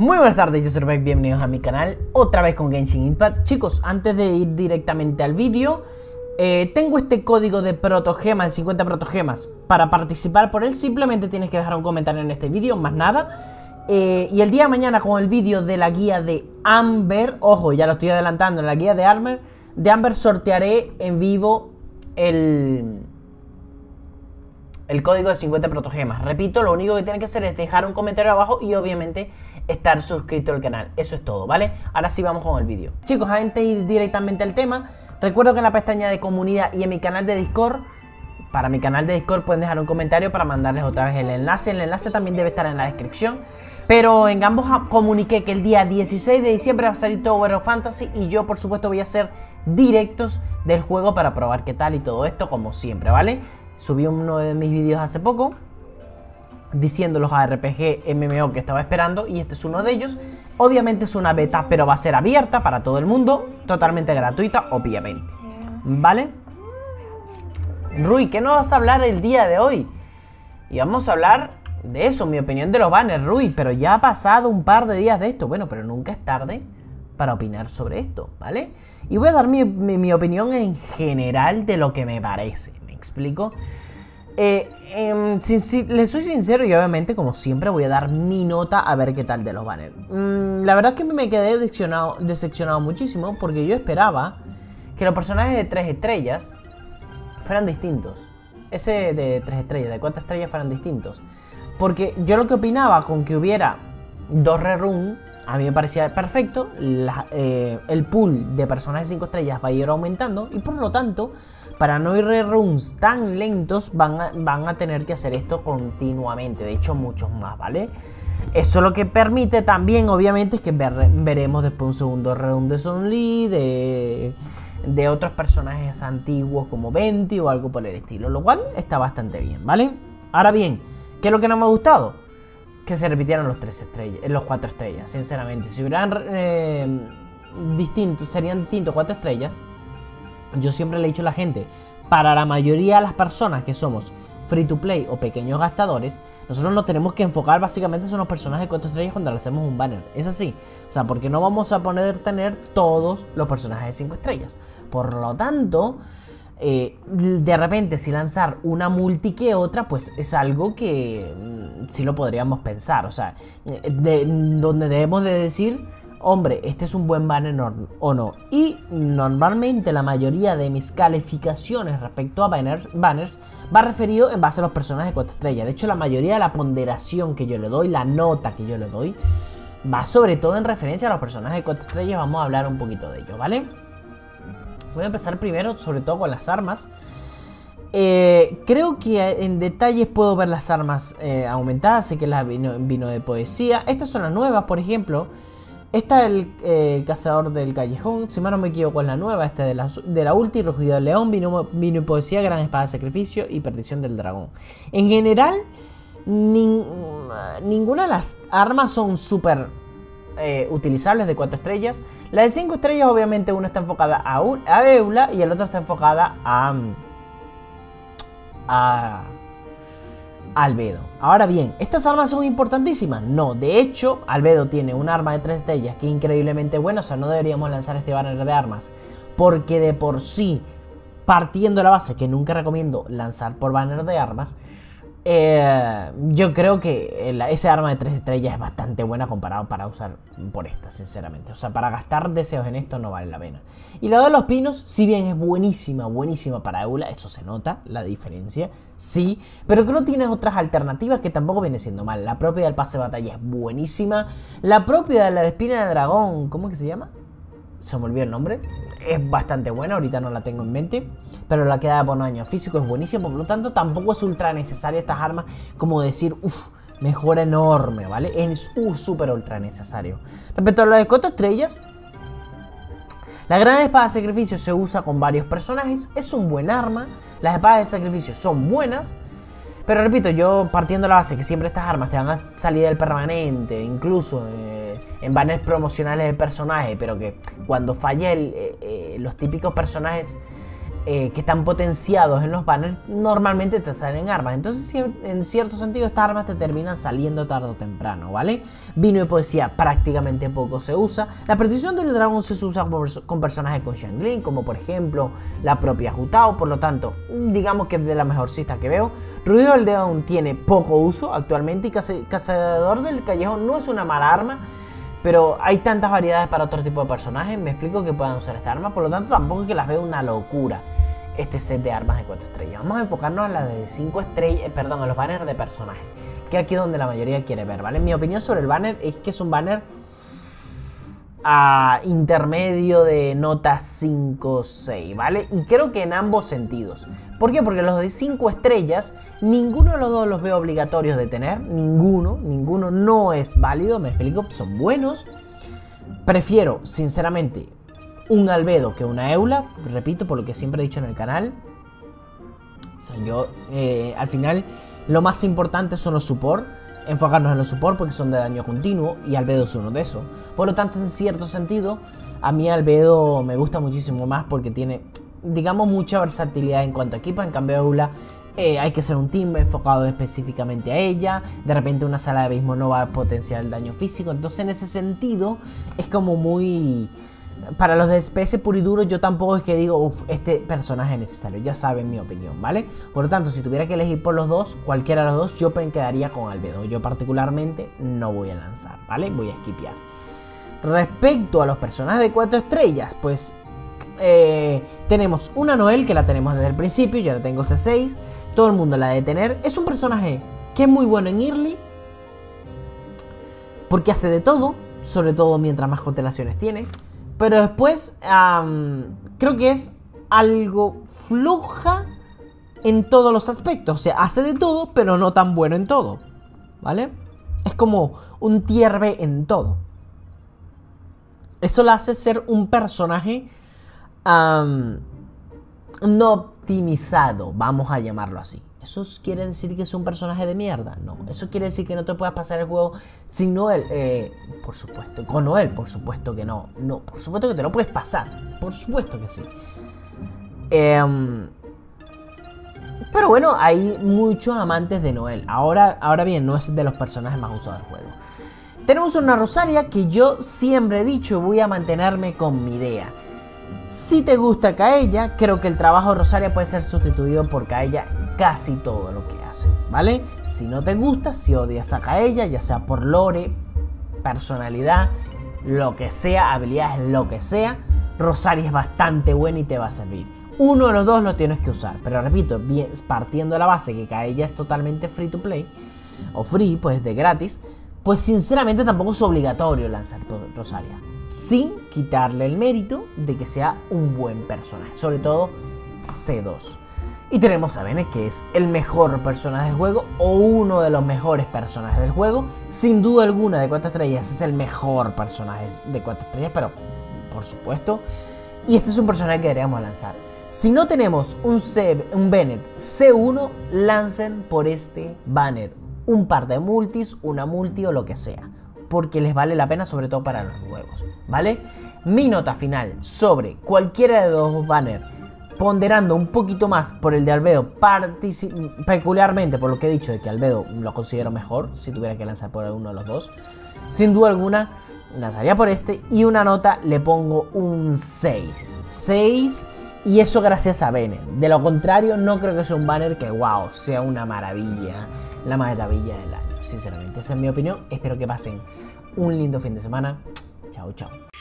Muy buenas tardes, yo soy Rebek, bienvenidos a mi canal, otra vez con Genshin Impact. Chicos, antes de ir directamente al vídeo, eh, tengo este código de protogemas, de 50 protogemas. Para participar por él, simplemente tienes que dejar un comentario en este vídeo, más nada. Eh, y el día de mañana con el vídeo de la guía de Amber, ojo, ya lo estoy adelantando, en la guía de Amber, de Amber sortearé en vivo el el código de 50 protogemas. Repito, lo único que tienen que hacer es dejar un comentario abajo y obviamente estar suscrito al canal. Eso es todo, ¿vale? Ahora sí vamos con el vídeo. Chicos, antes de ir directamente al tema, recuerdo que en la pestaña de comunidad y en mi canal de Discord, para mi canal de Discord pueden dejar un comentario para mandarles otra vez el enlace. El enlace también debe estar en la descripción. Pero en ambos comuniqué que el día 16 de diciembre va a salir todo World Fantasy y yo por supuesto voy a hacer directos del juego para probar qué tal y todo esto como siempre, ¿vale? Subí uno de mis vídeos hace poco diciendo los ARPG MMO que estaba esperando y este es uno de ellos. Obviamente es una beta, pero va a ser abierta para todo el mundo, totalmente gratuita, obviamente. ¿Vale? Rui, ¿qué nos vas a hablar el día de hoy? Y vamos a hablar de eso, mi opinión de los banners, Rui, pero ya ha pasado un par de días de esto. Bueno, pero nunca es tarde para opinar sobre esto, ¿vale? Y voy a dar mi, mi opinión en general de lo que me parece explico? Eh, em, les soy sincero y obviamente como siempre voy a dar mi nota a ver qué tal de los banners. Mm, la verdad es que me quedé decepcionado, muchísimo porque yo esperaba que los personajes de 3 estrellas fueran distintos. Ese de 3 estrellas, de 4 estrellas fueran distintos. Porque yo lo que opinaba con que hubiera dos rerun, a mí me parecía perfecto. Eh, el pool de personajes de 5 estrellas va a ir aumentando y por lo tanto para no ir reruns tan lentos van a, van a tener que hacer esto continuamente, de hecho muchos más, ¿vale? Eso lo que permite también, obviamente, es que veremos después un segundo rerun de Son Lee, de, de otros personajes antiguos como Venti o algo por el estilo, lo cual está bastante bien, ¿vale? Ahora bien, ¿qué es lo que no me ha gustado? Que se repitieran los tres estrellas, los cuatro estrellas, sinceramente. Si hubieran eh, distintos, serían distintos cuatro estrellas, yo siempre le he dicho a la gente, para la mayoría de las personas que somos free to play o pequeños gastadores, nosotros nos tenemos que enfocar básicamente en los personajes de 4 estrellas cuando le hacemos un banner. Es así. O sea, porque no vamos a poder tener todos los personajes de 5 estrellas. Por lo tanto, eh, de repente si lanzar una multi que otra, pues es algo que mm, sí lo podríamos pensar. O sea, de, donde debemos de decir hombre, este es un buen banner o no. Y normalmente la mayoría de mis calificaciones respecto a banners, banners va referido en base a los personajes de 4 estrellas. De hecho, la mayoría de la ponderación que yo le doy, la nota que yo le doy, va sobre todo en referencia a los personajes de 4 estrellas. Vamos a hablar un poquito de ello, ¿vale? Voy a empezar primero, sobre todo con las armas. Eh, creo que en detalles puedo ver las armas eh, aumentadas, sé que las vino, de poesía. Estas son las nuevas, por ejemplo. Esta es el eh, cazador del callejón, si mal no me equivoco es la nueva, esta de la, de la ulti, rugido del león, vino, vino y poesía, gran espada de sacrificio y perdición del dragón. En general, ninguna de las armas son súper eh, utilizables de 4 estrellas. La de 5 estrellas obviamente una está enfocada a, a Eula y el otro está enfocada a... a Albedo. Ahora bien, ¿estas armas son importantísimas? No, de hecho, Albedo tiene un arma de tres estrellas que es increíblemente buena, o sea, no deberíamos lanzar este banner de armas, porque de por sí, partiendo de la base que nunca recomiendo lanzar por banner de armas, eh, yo creo que ese arma de 3 estrellas es bastante buena comparado para usar por esta, sinceramente. O sea, para gastar deseos en esto no vale la pena. Y la de los pinos, si bien es buenísima, buenísima para Eula, eso se nota, la diferencia, sí. Pero creo que tienes otras alternativas que tampoco viene siendo mal. La propia del pase de batalla es buenísima. La propia de la de espina de dragón, ¿cómo que se llama? Se me olvidó el nombre. Es bastante buena, ahorita no la tengo en mente. Pero la queda por año físico es buenísimo. Por lo tanto, tampoco es ultra necesaria estas armas. Como decir, uff, mejora enorme, ¿vale? Es súper ultra necesario. Respecto a la de 4 estrellas. La gran espada de sacrificio se usa con varios personajes. Es un buen arma. Las espadas de sacrificio son buenas. Pero repito, yo partiendo de la base que siempre estas armas te van a salir del permanente, incluso eh, en banners promocionales del personaje, pero que cuando falle eh, eh, los típicos personajes eh, que están potenciados en los banners normalmente te salen armas. Entonces, en cierto sentido, estas armas te terminan saliendo tarde o temprano, ¿vale? Vino y poesía prácticamente poco se usa. La perdición del dragón se usa con personajes con Shangling, como por ejemplo la propia Jutao. Por lo tanto, digamos que es de la mejor cista que veo. Ruido del Deón tiene poco uso actualmente y Cazador del Callejón no es una mala arma. Pero hay tantas variedades para otro tipo de personajes, me explico que puedan usar esta arma, por lo tanto tampoco es que las veo una locura este set de armas de 4 estrellas. Vamos a enfocarnos en las de 5 estrellas, eh, perdón, en los banners de personajes, que aquí es donde la mayoría quiere ver, ¿vale? Mi opinión sobre el banner es que es un banner a intermedio de nota 5-6, ¿vale? Y creo que en ambos sentidos. ¿Por qué? Porque los de 5 estrellas, ninguno de los dos los veo obligatorios de tener, ninguno, ninguno no es válido, me explico, son buenos. Prefiero, sinceramente, un albedo que una eula, repito, por lo que siempre he dicho en el canal. O sea, yo, eh, al final, lo más importante son los support enfocarnos en los support porque son de daño continuo y Albedo es uno de esos. Por lo tanto, en cierto sentido, a mí Albedo me gusta muchísimo más porque tiene, digamos, mucha versatilidad en cuanto a equipo. En cambio, Eula eh, hay que ser un team enfocado específicamente a ella. De repente, una sala de abismo no va a potenciar el daño físico. Entonces, en ese sentido, es como muy para los de especie puro y duro, yo tampoco es que digo, uff, este personaje es necesario. Ya saben mi opinión, ¿vale? Por lo tanto, si tuviera que elegir por los dos, cualquiera de los dos, yo quedaría con Albedo. Yo particularmente no voy a lanzar, ¿vale? Voy a esquipear. Respecto a los personajes de 4 estrellas, pues eh, tenemos una Noel que la tenemos desde el principio, yo la tengo C6, todo el mundo la debe tener. Es un personaje que es muy bueno en early, porque hace de todo, sobre todo mientras más constelaciones tiene. Pero después creo que es algo floja en todos los aspectos. O sea, hace de todo, pero no tan bueno en todo. ¿Vale? Es como un tier B en todo. Eso la hace ser un personaje no optimizado, vamos a llamarlo así. ¿Eso quiere decir que es un personaje de mierda? No. ¿Eso quiere decir que no te puedas pasar el juego sin Noel? Eh, por supuesto. Con Noel, por supuesto que no. No, por supuesto que te lo puedes pasar. Por supuesto que sí. Em, pero bueno, hay muchos amantes de Noel. Ahora, ahora bien, no es de los personajes más usados del juego. Tenemos una Rosaria que yo siempre he dicho voy a mantenerme con mi idea. Si te gusta Kaella, creo que el trabajo de Rosaria puede ser sustituido por Kaella casi todo lo que hace, ¿vale? Si no te gusta, si odias a ella, ya sea por lore, personalidad, lo que sea, habilidades, lo que sea, Rosaria es bastante buena y te va a servir. Uno de los dos lo tienes que usar, pero repito, partiendo de la base que Kaella es totalmente free to play, o free, pues de gratis, pues sinceramente tampoco es obligatorio lanzar Rosaria, sin quitarle el mérito de que sea un buen personaje, sobre todo C2. Y tenemos a Bene, que es el mejor personaje del juego o uno de los mejores personajes del juego. Sin duda alguna de 4 estrellas es el mejor personaje de 4 estrellas, pero por supuesto. Y este es un personaje que deberíamos lanzar. Si no tenemos un, C, un Bennett C1, lancen por este banner un par de multis, una multi o lo que sea. Porque les vale la pena, sobre todo para los nuevos. ¿Vale? Mi nota final sobre cualquiera de los dos banners ponderando un poquito más por el de Albedo, peculiarmente por lo que he dicho de que Albedo lo considero mejor, si tuviera que lanzar por uno de los dos, sin duda alguna lanzaría por este y una nota le pongo un 6. 6 y eso gracias a Bene. De lo contrario, no creo que sea un banner que, wow, sea una maravilla, la maravilla del año. Sinceramente, esa es mi opinión. Espero que pasen un lindo fin de semana. Chao, chao.